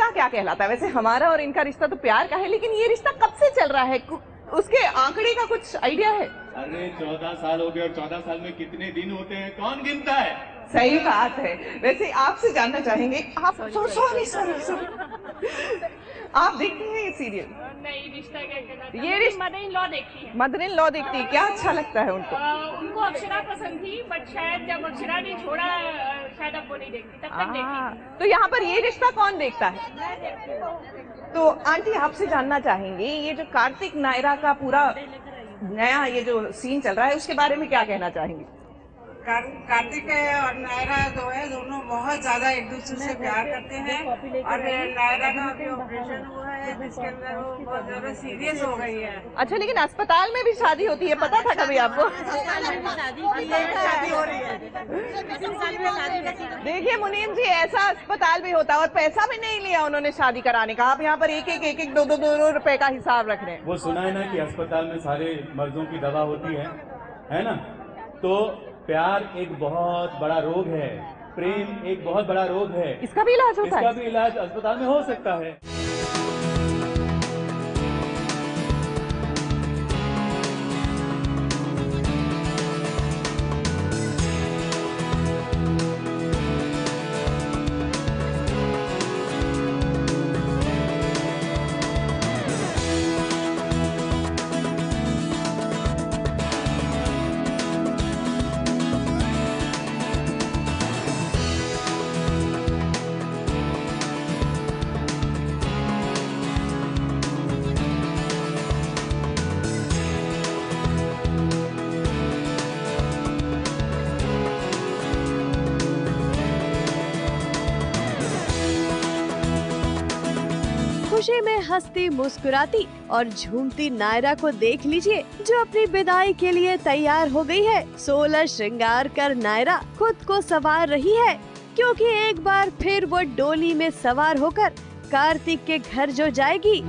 रिश्ता क्या कहलाता है? वैसे हमारा और इनका रिश्ता तो प्यार का है लेकिन ये रिश्ता कब से चल रहा है? उसके आंकड़े का कुछ आइडिया है? अरे चौदह साल हो गए और चौदह साल में कितने दिन होते हैं? कौन गिनता है? सही बात है। वैसे आपसे जानना चाहेंगे आप सॉरी सॉरी सॉरी आप देखते हैं ये सीरियल नहीं रिश्ता क्या कहलाता ये ये मदर इन लॉ देखी है। मदर इन लॉ देखती है। क्या अच्छा लगता है उनको? अ, उनको अक्षरा पसंद थी बट शायद जब अक्षरा ने छोड़ा शायद अब वो नहीं देखती तब तक हाँ, देखती तो यहाँ पर ये रिश्ता कौन देखता है। तो आंटी आपसे जानना चाहेंगे ये जो कार्तिक नायरा का पूरा नया ये जो सीन चल रहा है उसके बारे में क्या कहना चाहेंगे? कार्तिक और नायरा जो है दोनों बहुत ज़्यादा एक दूसरे से प्यार करते हैं। और नायरा का अभी ऑपरेशन हुआ है जिसके अंदर वो बहुत ज़्यादा सीरियस हो गई है। अच्छा लेकिन अस्पताल में भी शादी होती है पता था कभी आपको? शादी हो है देखिए मुनीम जी ऐसा अस्पताल भी होता है और पैसा भी नहीं लिया उन्होंने शादी कराने का। आप यहाँ पर एक एक एक एक दो दो दो दो रुपए का हिसाब रख रहे हैं। वो सुना है ना कि अस्पताल में सारे मर्जों की दवा होती है है ना? तो प्यार एक बहुत बड़ा रोग है प्रेम एक बहुत बड़ा रोग है। इसका भी इलाज होता इसका है भी इलाज अस्पताल में हो सकता है। खुशी में हंसती मुस्कुराती और झूमती नायरा को देख लीजिए, जो अपनी विदाई के लिए तैयार हो गई है। सोलह श्रृंगार कर नायरा खुद को सवार रही है, क्योंकि एक बार फिर वो डोली में सवार होकर कार्तिक के घर जो जाएगी।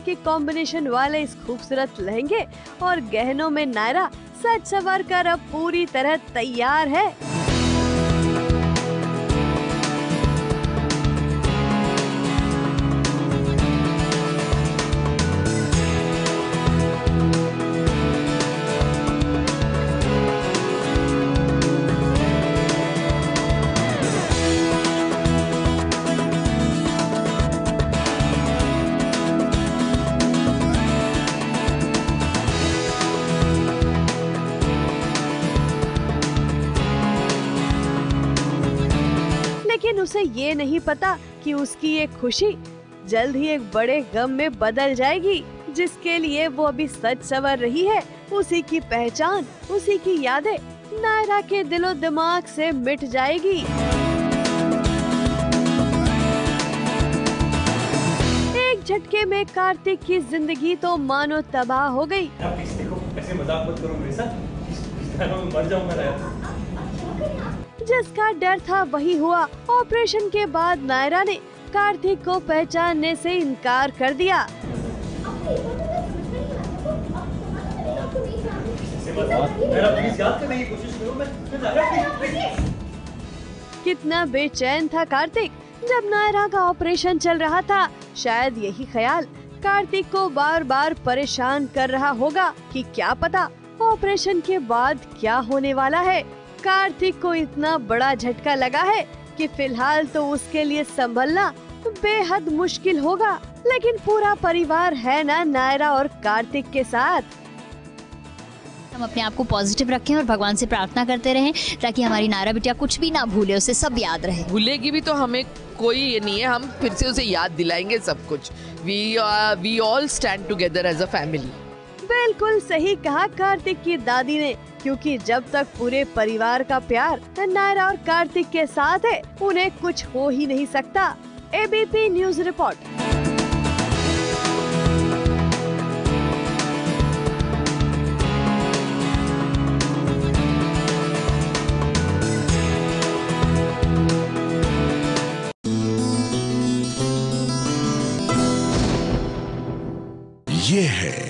के कॉम्बिनेशन वाले इस खूबसूरत लहंगे और गहनों में नायरा सच सवर कर अब पूरी तरह तैयार है। उसे ये नहीं पता कि उसकी ये खुशी जल्द ही एक बड़े गम में बदल जाएगी। जिसके लिए वो अभी सच सवर रही है, उसी की पहचान, उसी की यादें नायरा के दिलो दिमाग से मिट जाएगी। एक झटके में कार्तिक की ज़िंदगी तो मानो तबाह हो गई। ऐसे मज़ाक मत करो मेरे साथ। मर जाऊँगा जिसका डर था वही हुआ। ऑपरेशन के बाद नायरा ने कार्तिक को पहचानने से इनकार कर दिया। कितना बेचैन था कार्तिक, जब नायरा का ऑपरेशन चल रहा था। शायद यही ख्याल कार्तिक को बार बार परेशान कर रहा होगा कि क्या पता ऑपरेशन के बाद क्या होने वाला है। कार्तिक को इतना बड़ा झटका लगा है कि फ़िलहाल तो उसके लिए संभलना बेहद मुश्किल होगा। लेकिन पूरा परिवार है ना नायरा और कार्तिक के साथ? हम अपने आप को पॉजिटिव रखें और भगवान से प्रार्थना करते रहें ताकि हमारी नारा बिटिया कुछ भी ना भूले उसे सब याद रहे। भूलेगी भी तो हमें कोई ये नहीं है हम फिर से उसे याद दिलाएँगे सब कुछ। We we all stand together as a family बिल्कुल सही कहा कार्तिक की दादी ने, क्योंकि जब तक पूरे परिवार का प्यार नायरा और कार्तिक के साथ है, उन्हें कुछ हो ही नहीं सकता। एबीपी न्यूज़ रिपोर्ट ये है